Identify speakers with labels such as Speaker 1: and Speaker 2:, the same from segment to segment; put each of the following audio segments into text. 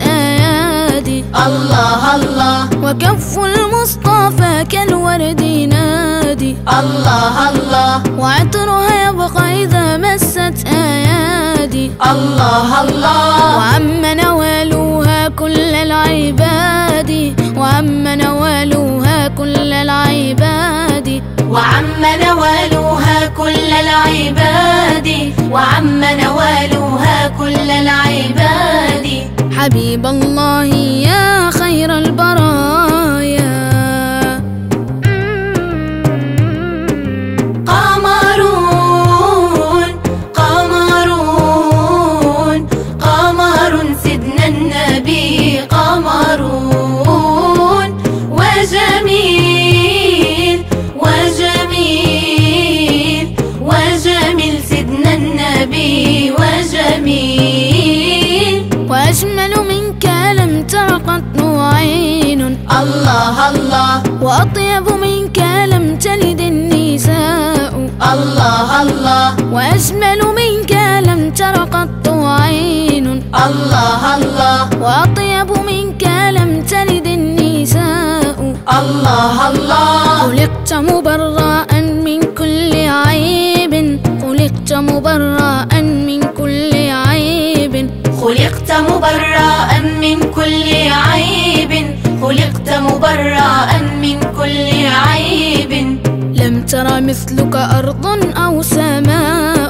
Speaker 1: أيادي
Speaker 2: الله الله.
Speaker 1: وكف المصطفى كالورد ينادي.
Speaker 2: الله الله.
Speaker 1: وعطرها يبقى إذا مست أيادي.
Speaker 2: الله الله.
Speaker 1: وعم نوالوها كل العباد. وعم نوالوها كل العباد.
Speaker 2: وعم نوالوها كل العباد. وعم نوالوها كل العباد.
Speaker 1: حبيب الله يا خير البرايا.
Speaker 2: قمرون قمرون قمر سيدنا النبي قمرون. وجميل
Speaker 1: وأطيب منك لم تلد النساء.
Speaker 2: الله الله.
Speaker 1: وأجمل منك لم تر قط عين
Speaker 2: الله الله.
Speaker 1: وأطيب منك لم تلد النساء.
Speaker 2: الله الله.
Speaker 1: خلقت مبرأ من كل عيب. خلقت مبرأ من كل عيب.
Speaker 2: خلقت مبرأ من كل عيب خلقت مبرأ من كل عيب.
Speaker 1: لم تر مثلك أرض أو سماء.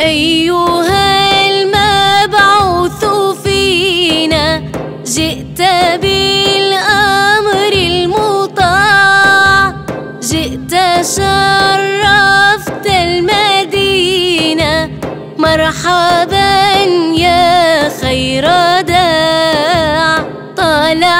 Speaker 3: أيها المبعوث فينا جئت بالأمر المطاع جئت شرفت المدينة. مرحبا يا خير داع طلع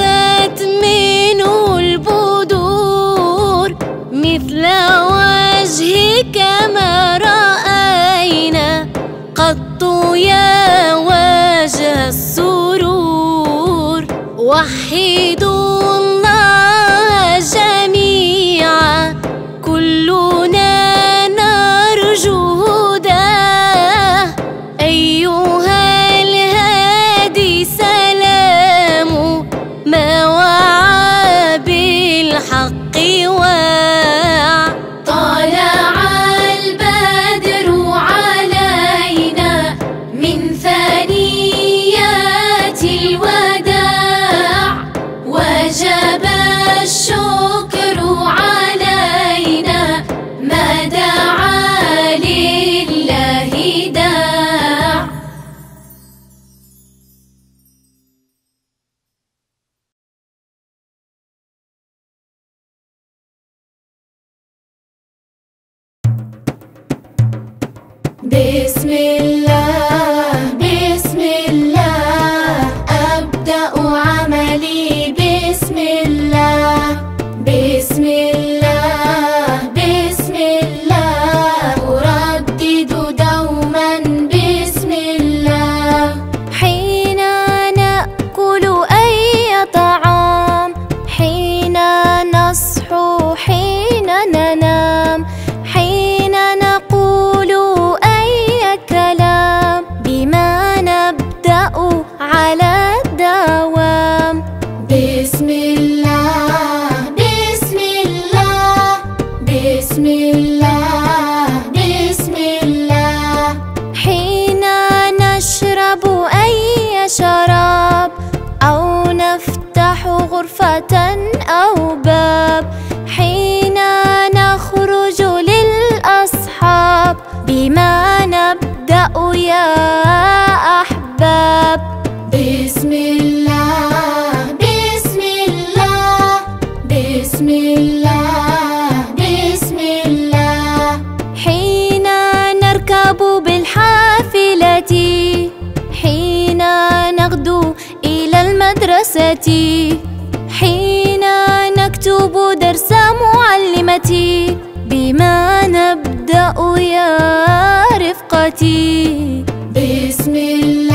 Speaker 3: السرور
Speaker 2: بسم الله.
Speaker 3: غرفة أو باب حين نخرج للأصحاب. بما نبدأ يا أحباب.
Speaker 4: بسم الله بسم الله بسم الله بسم الله.
Speaker 3: حين نركب بالحافلة حين نغدو إلى المدرسة. حين نكتب درس معلمتي بما نبدأ يا رفقتي.
Speaker 4: بسم الله.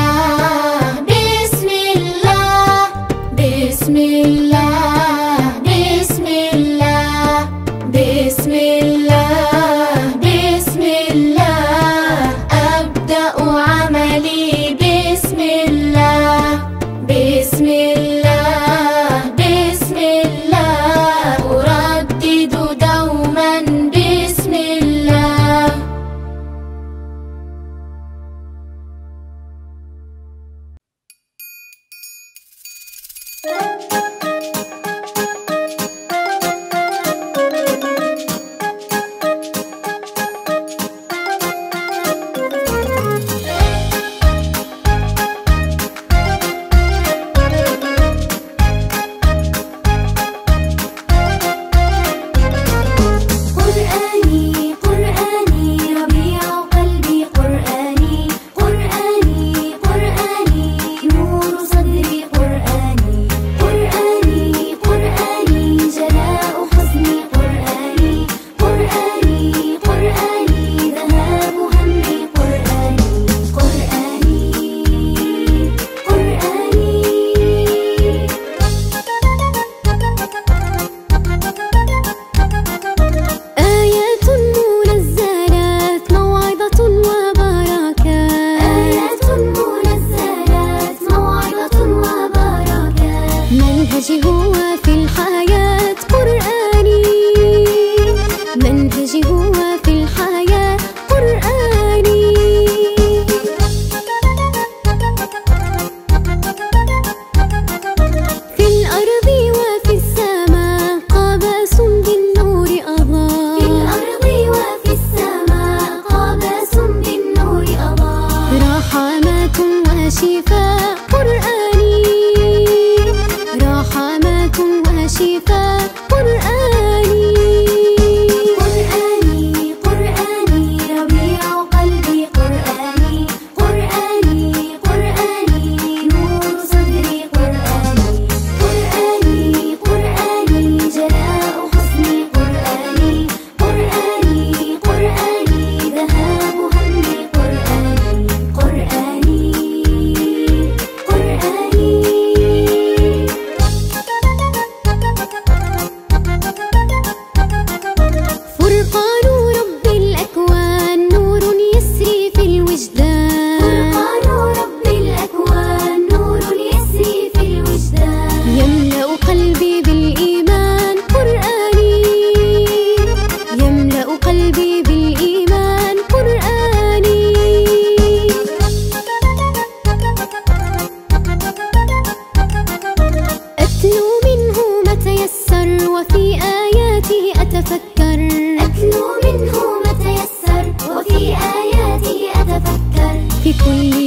Speaker 3: sweet.